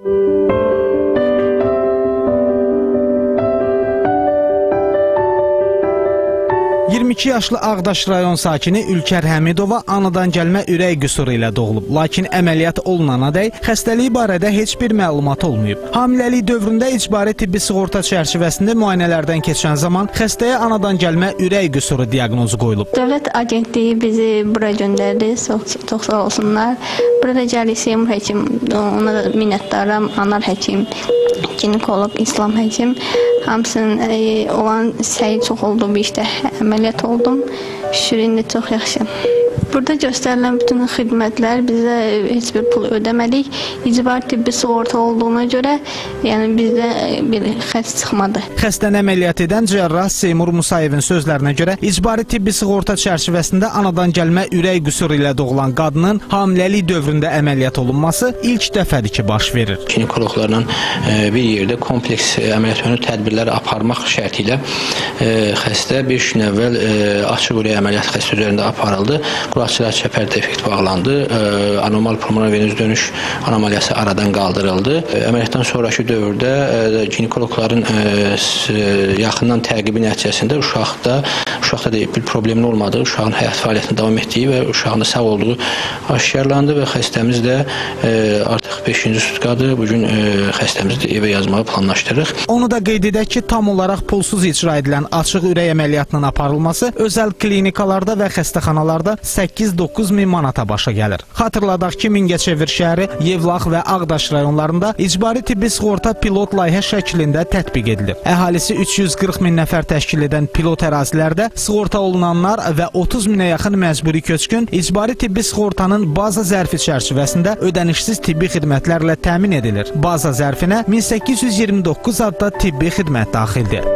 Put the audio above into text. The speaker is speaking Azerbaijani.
you. 22 yaşlı Ağdaş rayon sakini Ülkər Həmidova anadan gəlmə ürək qüsuru ilə doğulub, lakin əməliyyat olunanadək xəstəliyi barədə heç bir məlumat olmayıb. Hamiləlik dövründə icbari tibbi sığorta çərçivəsində müayinələrdən keçən zaman xəstəyə anadan gəlmə ürək qüsuru diaqnozu qoyulub. Dövlət agentliyi bizi bura göndərdi. Çox, sağ olsunlar. Burada gəlir Seymur həkim, ona da minnətdaram. Anar həkim, ginekoloq, İslam həkim hamısının e, olan səyi çox oldu bu işdə. Əməliyyat oldum. Şükür indi çox yaxşıyam. Burada göstərilən bütün xidmətlər bizə heç bir pul ödəmədik. İcbari tibbi sığorta olduğuna görə, yəni bizdə bir xərc çıxmadı. Xəstəni əməliyyat edən cərrah Seymur Musayevin sözlərinə görə icbari tibbi sığorta çərçivəsində anadan gəlmə ürək qüsuru ilə doğulan qadının hamiləlik dövründə əməliyyat olunması ilk dəfədir ki, baş verir. Ginekoloqlarla e, bir yerdə kompleks əməliyyat yönü tədbirlər aparmaq şərti ilə e, xəstə 5 gün əvvəl e, açıq ürək əməliyyat xəstə üzərində aparıldı. Qulaqçılar çəpər defekt bağlandı. Anormal pulmonar venöz dönüş anomaliyası aradan qaldırıldı. Əməliyyatdan sonrakı dövrdə ginekoloqların yaxından təqibi nəticəsində uşaqda uşaqda da bir problemin olmadığı, uşağın həyat fəaliyyətinin davam etdiyi və uşağın da sağ olduğu aşkarlandı və xəstəmiz də artıq 5-ci sutkadır. Bu gün xəstəmizi evə yazmağı planlaşdırırıq. Onu da qeyd edək ki, tam olaraq pulsuz icra edilən açıq ürək əməliyyatının aparılması özəl klinikalarda və xəstəxanalarda 8-9 min manata başa gəlir. Xatırladaq ki, Mingəçevir şəhəri, Yevlax və Ağdaş rayonlarında icbari tibbi sığorta pilot layihə şəklində tətbiq edilir. Əhalisi 340 min nəfər təşkil edən pilot ərazilərdə sığorta olunanlar və 30 minə yaxın məcburi köçkün icbari tibbi sığortanın baza zərfi çərçivəsində ödənişsiz tibbi xidmətlərlə təmin edilir. Baza zərfinə 1829 adda tibbi xidmət daxildir.